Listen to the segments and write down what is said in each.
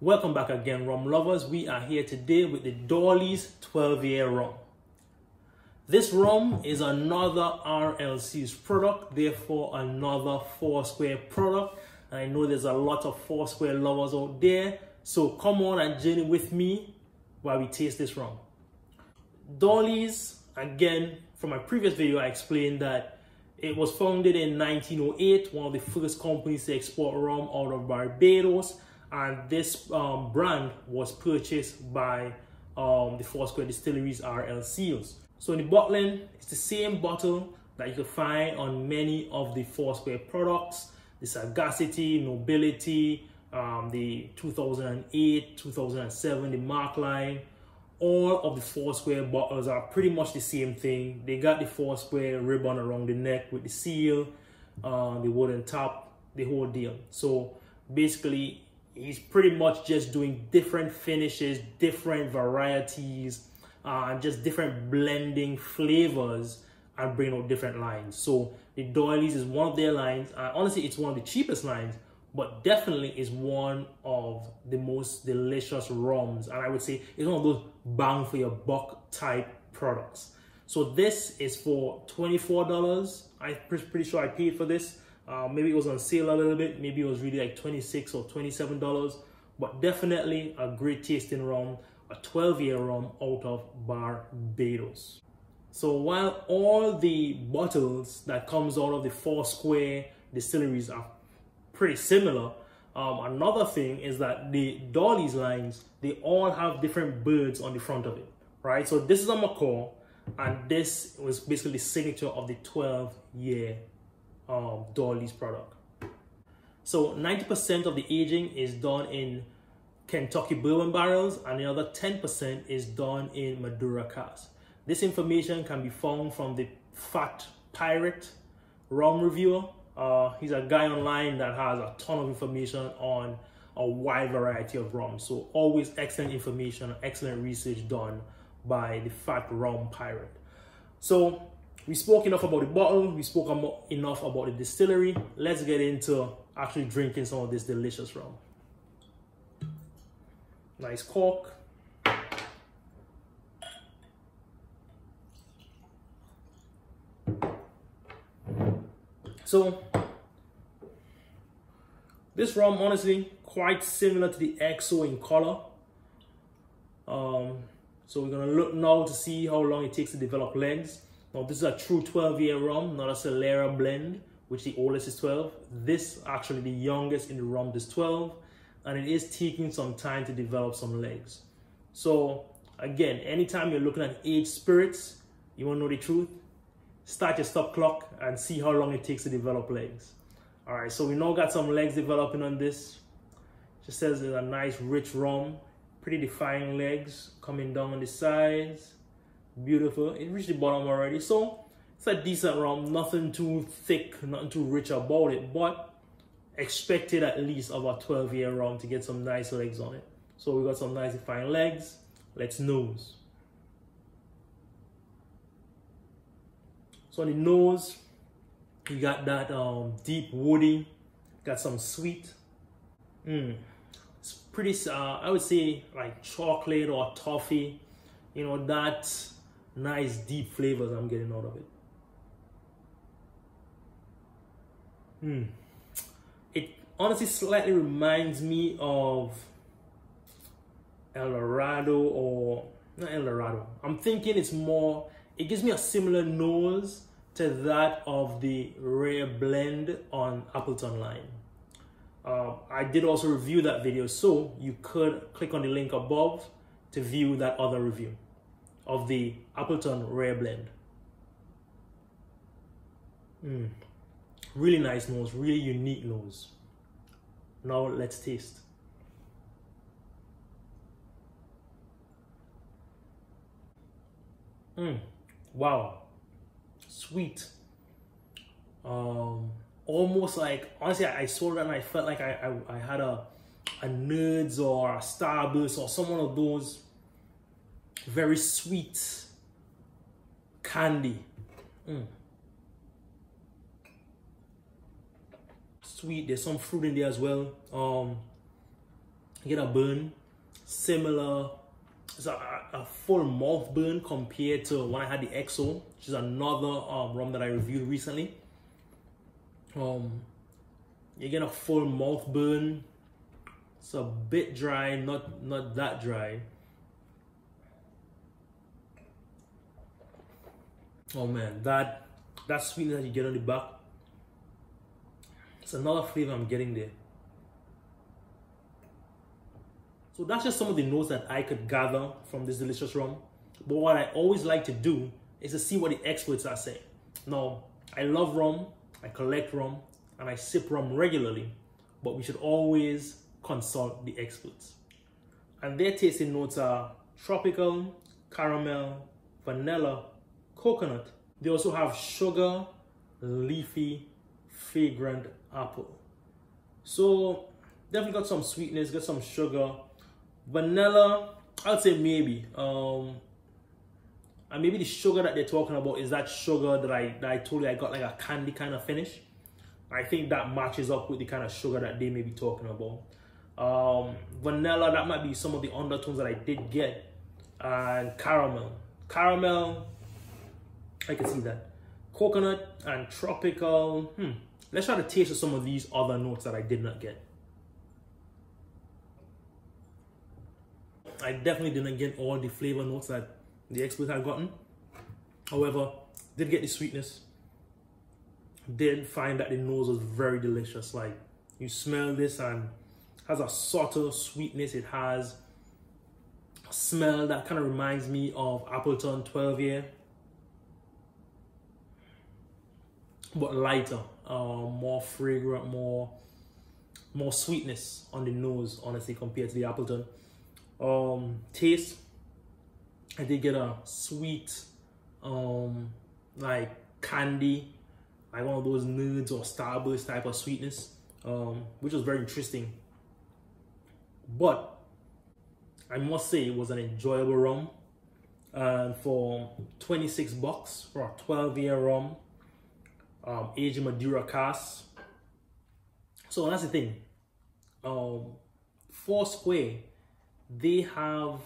Welcome back again, rum lovers. We are here today with the Doorly's 12 year rum. This rum is another R.L. Seale's product, therefore another Foursquare product. And I know there's a lot of Foursquare lovers out there, so come on and journey with me while we taste this rum. Doorly's, again, from my previous video, I explained that it was founded in 1908, one of the first companies to export rum out of Barbados and this um, brand was purchased by um, the Foursquare Distilleries R.L. Seale's. So in the bottling, it's the same bottle that you can find on many of the Foursquare products, the Sagacity, Nobility, um, the 2008, 2007, the Mark line, all of the Foursquare bottles are pretty much the same thing. They got the Foursquare ribbon around the neck with the seal, uh, the wooden top, the whole deal. So basically he's pretty much just doing different finishes, different varieties, uh, and just different blending flavors and bringing out different lines. So the Doorly's is one of their lines. Uh, honestly, it's one of the cheapest lines, but definitely is one of the most delicious rums. And I would say it's one of those bang for your buck type products. So this is for $24. I'm pretty sure I paid for this. Uh, maybe it was on sale a little bit. Maybe it was really like 26 or $27. But definitely a great tasting rum, a 12 year rum out of Barbados. So while all the bottles that comes out of the Foursquare distilleries are pretty similar, um, another thing is that the Doorly's lines, they all have different birds on the front of it, right? So this is a macaw, and this was basically the signature of the 12 year um, Doorly's product. So 90% of the aging is done in Kentucky bourbon barrels and the other 10% is done in Madeira casks. This information can be found from the Fat Pirate rum reviewer. Uh, he's a guy online that has a ton of information on a wide variety of rum. So always excellent information, excellent research done by the Fat Rum Pirate. So we spoke enough about the bottle, we spoke enough about the distillery. Let's get into actually drinking some of this delicious rum. Nice cork. So, this rum, honestly, quite similar to the XO in color. Um, so we're gonna look now to see how long it takes to develop legs. Now this is a true 12 year rum, not a Solera blend, which the oldest is 12. This actually the youngest in the rum is 12, and it is taking some time to develop some legs. So again, anytime you're looking at aged spirits, you wanna know the truth, start your stop clock and see how long it takes to develop legs. All right, so we now got some legs developing on this. Just says it's a nice rich rum, pretty defined legs coming down on the sides beautiful. It reached the bottom already. So it's a decent rum. Nothing too thick, nothing too rich about it. But expected at least of a 12 year rum to get some nice legs on it. So we got some nice fine legs. Let's nose. So on the nose, you got that um, deep woody, got some sweet. Mm. It's pretty, uh, I would say like chocolate or toffee. You know, that nice deep flavors I'm getting out of it. Hmm. It honestly slightly reminds me of El Dorado or not El Dorado. I'm thinking it's more, it gives me a similar nose to that of the rare blend on Appleton line. Uh, I did also review that video, so you could click on the link above to view that other review of the Appleton Rare Blend. Mm. Really nice nose, really unique nose. Now let's taste. Mm. Wow. Sweet. Um, almost like, honestly, I, I saw that and I felt like I, I, I had a, a Nerds or a Starburst or some one of those very sweet candy. Mm. Sweet, there's some fruit in there as well. Um, You get a burn similar, it's a, a, full mouth burn compared to when I had the EXO, which is another um, rum that I reviewed recently. Um, you get a full mouth burn. It's a bit dry, not not that dry. Oh man, that that sweetness that you get on the back. It's another flavor I'm getting there. So that's just some of the notes that I could gather from this delicious rum. But what I always like to do is to see what the experts are saying. Now, I love rum, I collect rum, and I sip rum regularly, but we should always consult the experts. And their tasting notes are tropical, caramel, vanilla, coconut. They also have sugar, leafy, fragrant apple. So definitely got some sweetness, got some sugar. Vanilla, I'd say maybe. Um, and maybe the sugar that they're talking about is that sugar that I that I told you I got like a candy kind of finish. I think that matches up with the kind of sugar that they may be talking about. Um, vanilla, that might be some of the undertones that I did get. And caramel. Caramel, I can see that. Coconut and tropical. Hmm. Let's try to taste of some of these other notes that I did not get. I definitely didn't get all the flavor notes that the expert had gotten. However, did get the sweetness. Did find that the nose was very delicious. Like you smell this and has a subtle sweetness. It has a smell that kind of reminds me of Appleton 12 year but lighter, uh, more fragrant, more more sweetness on the nose, honestly, compared to the Appleton. Um, taste, I did get a sweet, um, like candy, like one of those Nerds or Starburst type of sweetness, um, which was very interesting. But I must say it was an enjoyable rum. And for 26 bucks for a 12 year rum, um, aged Madeira cask. So that's the thing. Um, Foursquare, they have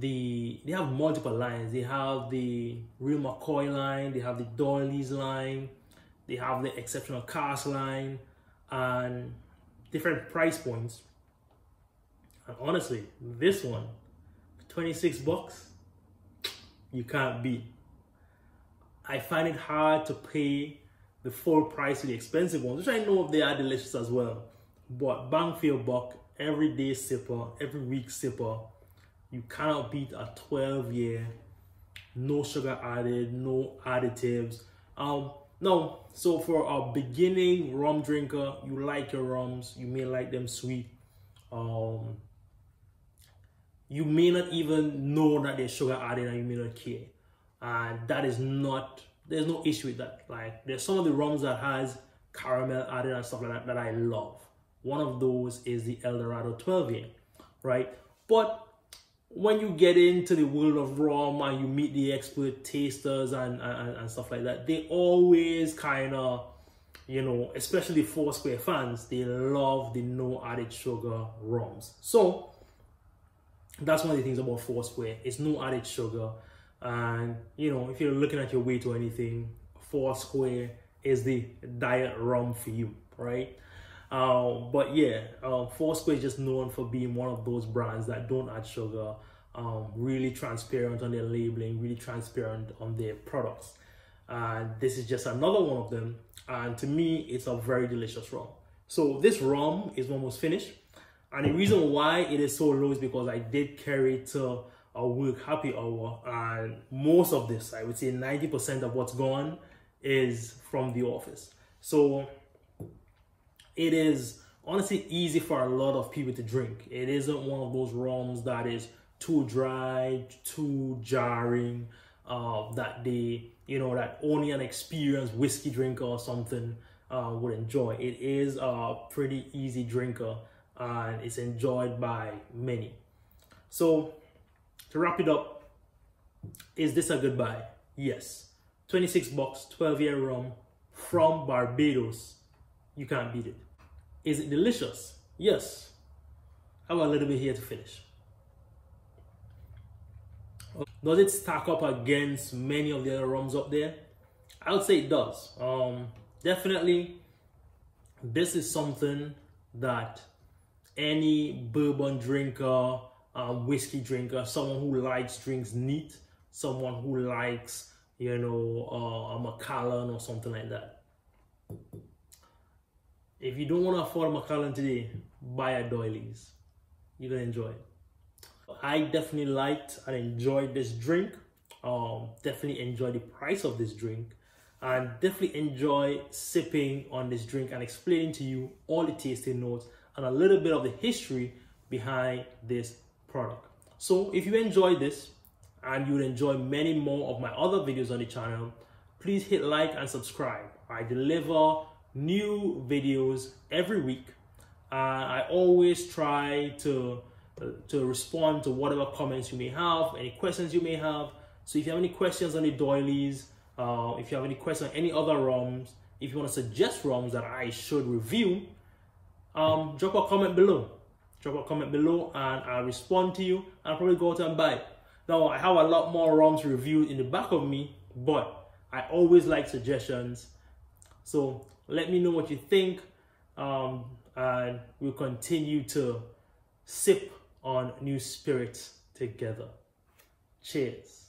the they have multiple lines. They have the real McCoy line, they have the Doorly's line, they have the exceptional cask line, and different price points. And honestly, this one, 26 bucks, you can't beat. I find it hard to pay the full price of the expensive ones, which I know they are delicious as well. But bang for your buck, everyday sipper, every week sipper, you cannot beat a 12 year, no sugar added, no additives. Um, no, so for a beginning rum drinker, you like your rums, you may like them sweet. Um, you may not even know that they're sugar added and you may not care and that is not there's no issue with that. Like there's some of the rums that has caramel added and stuff like that that i love. One of those is the eldorado 12 year right? But when you get into the world of rum and you meet the expert tasters and, and, and stuff like that they always kind of you know especially the foursquare fans they love the no added sugar rums so that's one of the things about foursquare it's no added sugar and you know, if you're looking at your weight or anything, Foursquare is the diet rum for you, right? Um, but yeah, um, Foursquare is just known for being one of those brands that don't add sugar, um, really transparent on their labeling, really transparent on their products. And this is just another one of them. And to me, it's a very delicious rum. So this rum is almost finished. And the reason why it is so low is because I did carry it to a work happy hour and most of this i would say 90% of what's gone is from the office. So it is honestly easy for a lot of people to drink. It isn't one of those rums that is too dry too jarring uh, that they you know that only an experienced whiskey drinker or something uh, would enjoy. It is a pretty easy drinker and it's enjoyed by many. So to wrap it up, is this a good buy? Yes. 26 bucks, 12 year rum from Barbados. You can't beat it. Is it delicious? Yes. I have a little bit here to finish. Does it stack up against many of the other rums up there? I would say it does. Um, definitely, this is something that any bourbon drinker, uh, whiskey drinker, someone who likes drinks neat, someone who likes, you know, uh, a Macallan or something like that. If you don't want to afford a Macallan today, buy a Doorly's. You're going to enjoy it. I definitely liked and enjoyed this drink. Um, definitely enjoy the price of this drink and definitely enjoy sipping on this drink and explaining to you all the tasting notes and a little bit of the history behind this product. So if you enjoyed this and you would enjoy many more of my other videos on the channel, please hit like and subscribe. I deliver new videos every week. Uh, I always try to uh, to respond to whatever comments you may have, any questions you may have. So if you have any questions on the Doorly's, uh, if you have any questions on any other ROMs, if you want to suggest ROMs that I should review, um, drop a comment below. Drop a comment below and I'll respond to you and I'll probably go out and buy. Now, I have a lot more ROMs reviewed in the back of me, but I always like suggestions. So let me know what you think um, and we'll continue to sip on new spirits together. Cheers.